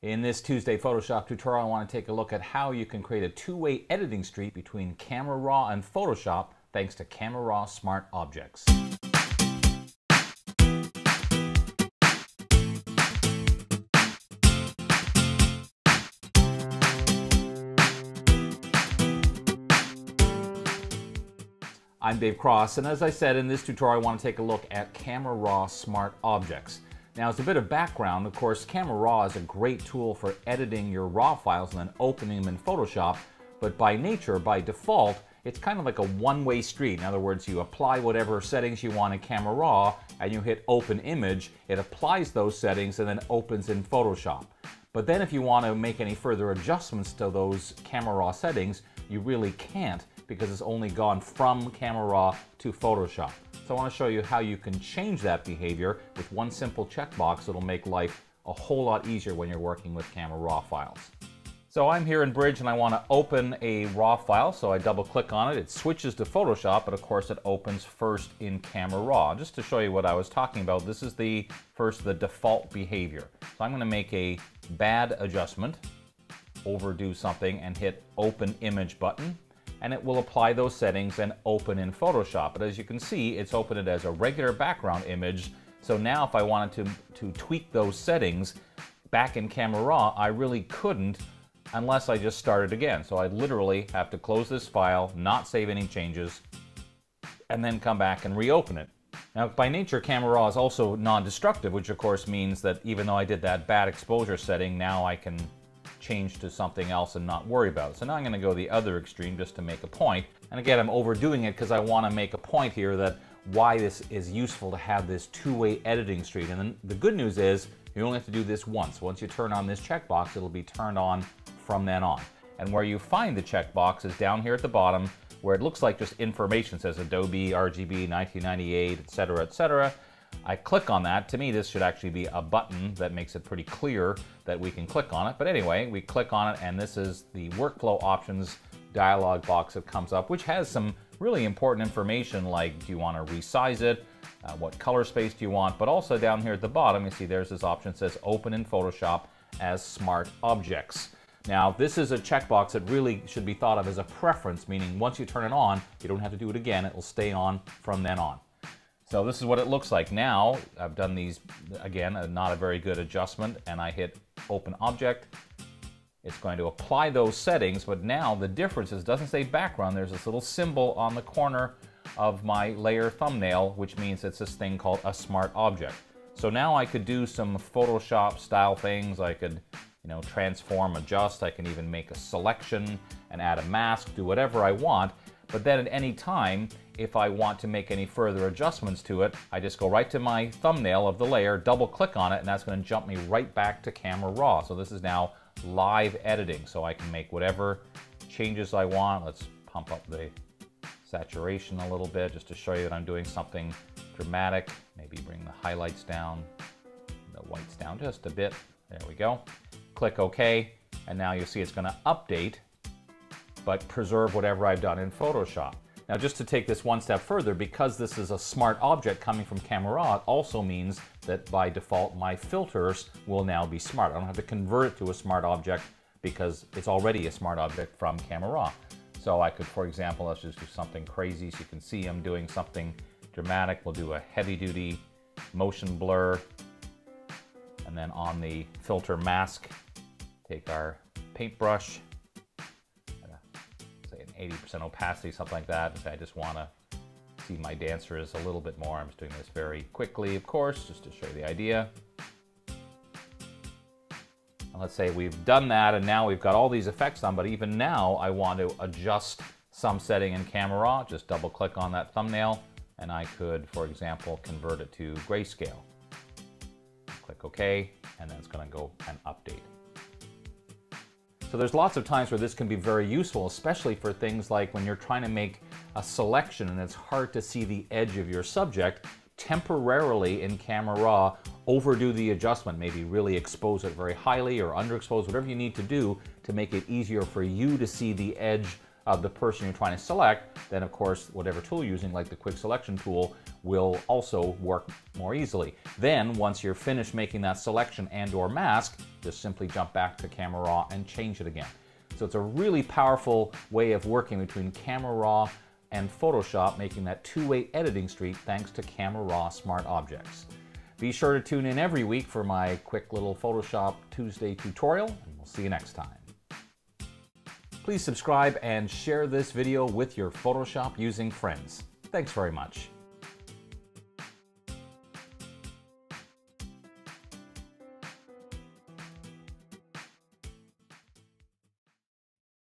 In this Tuesday Photoshop tutorial, I want to take a look at how you can create a two-way editing street between Camera Raw and Photoshop thanks to Camera Raw Smart Objects. I'm Dave Cross, and as I said in this tutorial, I want to take a look at Camera Raw Smart Objects. Now, as a bit of background, of course, Camera Raw is a great tool for editing your RAW files and then opening them in Photoshop, but by nature, by default, it's kind of like a one-way street. In other words, you apply whatever settings you want in Camera Raw, and you hit Open Image, it applies those settings and then opens in Photoshop. But then if you want to make any further adjustments to those Camera Raw settings, you really can't because it's only gone from Camera Raw to Photoshop. So I want to show you how you can change that behavior with one simple checkbox that'll make life a whole lot easier when you're working with Camera Raw files. So I'm here in Bridge and I want to open a RAW file, so I double click on it. It switches to Photoshop, but of course it opens first in Camera Raw. Just to show you what I was talking about, this is the first the default behavior. So I'm going to make a bad adjustment, overdo something, and hit Open Image button and it will apply those settings and open in Photoshop. But as you can see, it's opened it as a regular background image. So now if I wanted to, to tweak those settings back in Camera Raw, I really couldn't unless I just started again. So I literally have to close this file, not save any changes, and then come back and reopen it. Now, by nature, Camera Raw is also non-destructive, which of course means that even though I did that bad exposure setting, now I can change to something else and not worry about it. So now I'm going to go the other extreme just to make a point. And again, I'm overdoing it because I want to make a point here that why this is useful to have this two-way editing street. And then the good news is you only have to do this once. Once you turn on this checkbox, it'll be turned on from then on. And where you find the checkbox is down here at the bottom where it looks like just information says Adobe, RGB, 1998, etc., etc. I click on that. To me, this should actually be a button that makes it pretty clear that we can click on it. But anyway, we click on it, and this is the workflow options dialog box that comes up, which has some really important information like do you want to resize it, uh, what color space do you want, but also down here at the bottom, you see there's this option that says open in Photoshop as smart objects. Now, this is a checkbox that really should be thought of as a preference, meaning once you turn it on, you don't have to do it again. It will stay on from then on. So this is what it looks like now. I've done these, again, not a very good adjustment, and I hit Open Object. It's going to apply those settings, but now the difference is, doesn't say background, there's this little symbol on the corner of my layer thumbnail, which means it's this thing called a smart object. So now I could do some Photoshop style things. I could, you know, transform, adjust. I can even make a selection and add a mask, do whatever I want. But then at any time, if I want to make any further adjustments to it, I just go right to my thumbnail of the layer, double click on it, and that's going to jump me right back to Camera Raw. So this is now live editing, so I can make whatever changes I want. Let's pump up the saturation a little bit just to show you that I'm doing something dramatic. Maybe bring the highlights down, the whites down just a bit. There we go. Click OK, and now you'll see it's going to update but preserve whatever I've done in Photoshop. Now just to take this one step further, because this is a smart object coming from Camera Raw, it also means that by default my filters will now be smart. I don't have to convert it to a smart object because it's already a smart object from Camera Raw. So I could, for example, let's just do something crazy so you can see I'm doing something dramatic. We'll do a heavy duty motion blur. And then on the filter mask, take our paintbrush 80% opacity, something like that. If I just want to see my dancers a little bit more, I'm just doing this very quickly, of course, just to show you the idea. And let's say we've done that and now we've got all these effects on, but even now I want to adjust some setting in Camera Raw. Just double click on that thumbnail and I could, for example, convert it to grayscale. Click OK, and then it's going to go and update. So there's lots of times where this can be very useful, especially for things like when you're trying to make a selection and it's hard to see the edge of your subject, temporarily in Camera Raw, overdo the adjustment, maybe really expose it very highly or underexpose, whatever you need to do to make it easier for you to see the edge of the person you're trying to select, then of course, whatever tool you're using, like the quick selection tool, will also work more easily. Then, once you're finished making that selection and or mask, Just simply jump back to Camera Raw and change it again. So it's a really powerful way of working between Camera Raw and Photoshop, making that two-way editing street thanks to Camera Raw Smart Objects. Be sure to tune in every week for my quick little Photoshop Tuesday tutorial, and we'll see you next time. Please subscribe and share this video with your Photoshop using friends. Thanks very much.